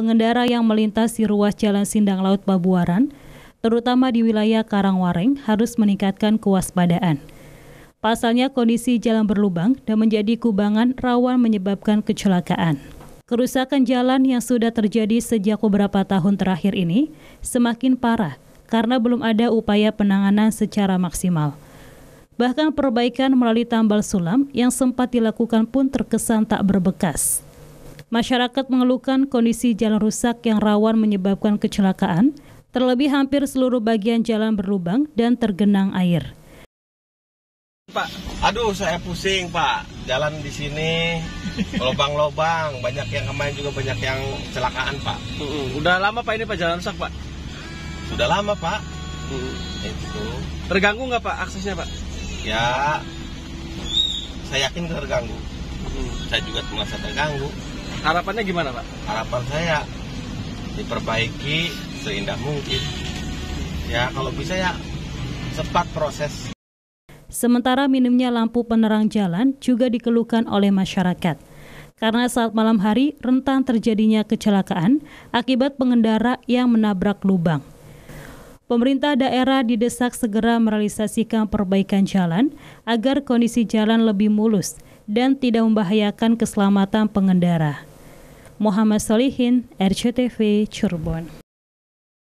pengendara yang melintasi ruas Jalan Sindang Laut Babuaran, terutama di wilayah Karangwareng, harus meningkatkan kewaspadaan. Pasalnya kondisi jalan berlubang dan menjadi kubangan rawan menyebabkan kecelakaan. Kerusakan jalan yang sudah terjadi sejak beberapa tahun terakhir ini semakin parah karena belum ada upaya penanganan secara maksimal. Bahkan perbaikan melalui tambal sulam yang sempat dilakukan pun terkesan tak berbekas. Masyarakat mengeluhkan kondisi jalan rusak yang rawan menyebabkan kecelakaan, terlebih hampir seluruh bagian jalan berlubang dan tergenang air. Pak, aduh saya pusing Pak, jalan di sini lobang-lobang, banyak yang kemarin juga banyak yang kecelakaan Pak. Udah lama Pak ini Pak jalan rusak Pak? Sudah lama Pak. Itu. Terganggu nggak Pak aksesnya Pak? ya saya yakin terganggu hmm. saya juga merasa terganggu harapannya gimana pak harapan saya diperbaiki seindah mungkin ya kalau bisa ya cepat proses Sementara minimnya lampu penerang jalan juga dikeluhkan oleh masyarakat. Karena saat malam hari rentan terjadinya kecelakaan akibat pengendara yang menabrak lubang. Pemerintah daerah didesak segera merealisasikan perbaikan jalan agar kondisi jalan lebih mulus dan tidak membahayakan keselamatan pengendara. Muhammad Solihin, RCTV, Cirebon.